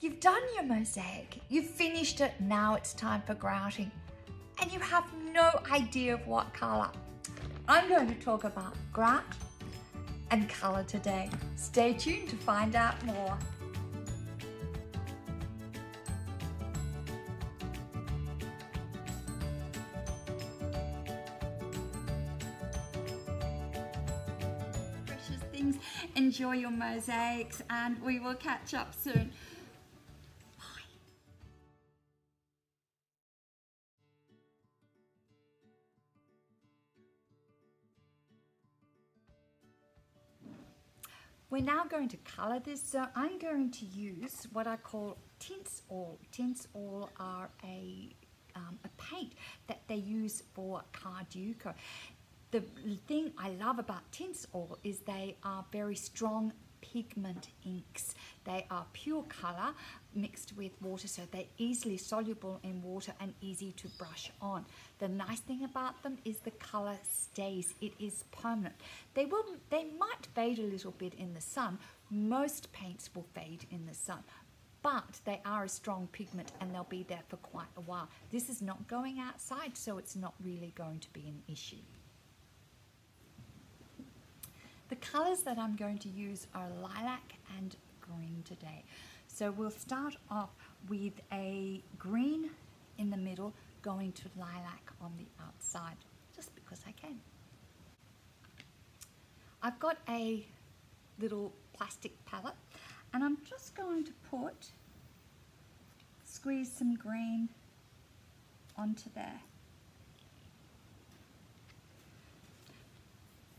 You've done your mosaic, you've finished it, now it's time for grouting. And you have no idea of what colour. I'm going to talk about grout and colour today. Stay tuned to find out more. Precious things, enjoy your mosaics and we will catch up soon. We're now going to colour this, so I'm going to use what I call tints oil. Tints all are a, um, a paint that they use for car duco. The thing I love about tints all is they are very strong pigment inks. They are pure colour mixed with water so they're easily soluble in water and easy to brush on. The nice thing about them is the colour stays. It is permanent. They will they might fade a little bit in the sun. Most paints will fade in the sun but they are a strong pigment and they'll be there for quite a while. This is not going outside so it's not really going to be an issue. The colours that I'm going to use are lilac and today. So we'll start off with a green in the middle going to lilac on the outside, just because I can. I've got a little plastic palette and I'm just going to put, squeeze some green onto there.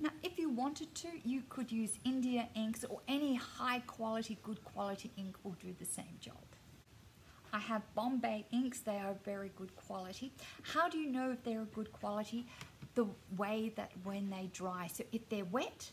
Now, if you wanted to, you could use India inks or any high quality, good quality ink will do the same job. I have Bombay inks, they are very good quality. How do you know if they're a good quality? The way that when they dry. So if they're wet,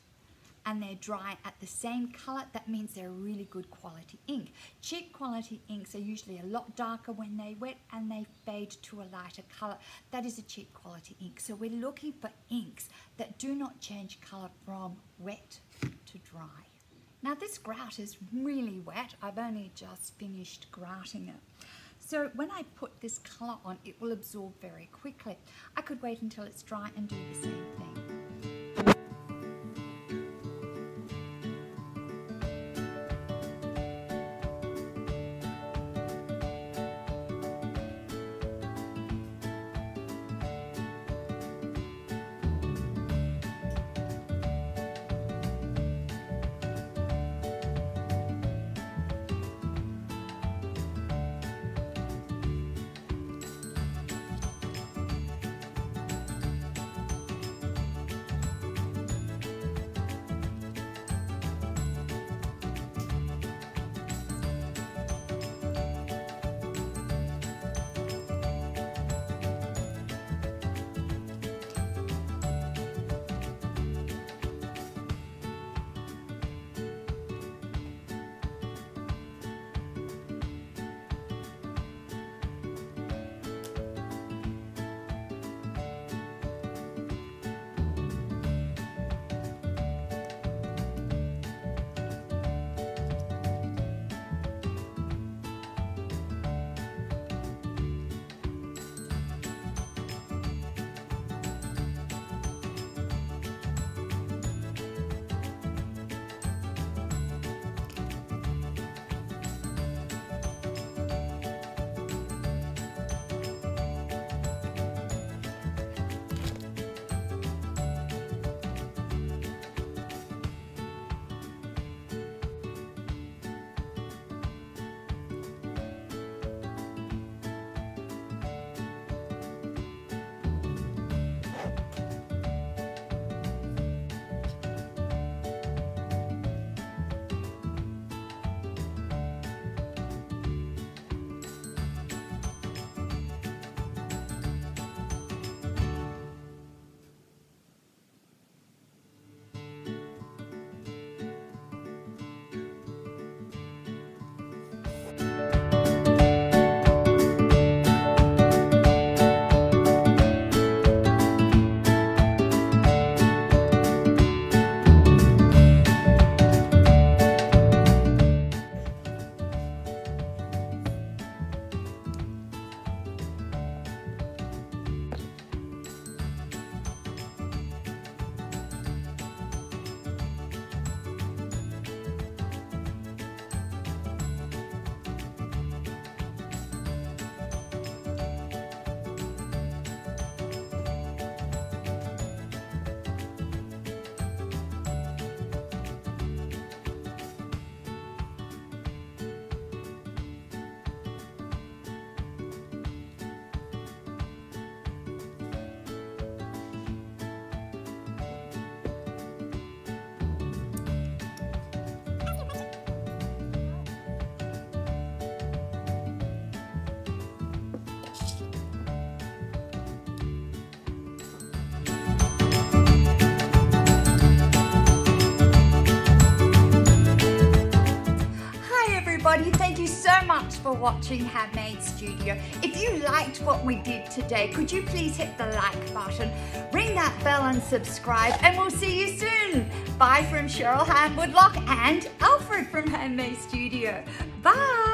and they're dry at the same color, that means they're really good quality ink. Cheap quality inks are usually a lot darker when they wet and they fade to a lighter color. That is a cheap quality ink. So we're looking for inks that do not change color from wet to dry. Now this grout is really wet. I've only just finished grouting it. So when I put this colour on, it will absorb very quickly. I could wait until it's dry and do the same thing. Watching Hann-Made Studio. If you liked what we did today, could you please hit the like button, ring that bell and subscribe, and we'll see you soon. Bye from Cheryl Hann-Woodlock and Alfred from Hann-Made Studio. Bye.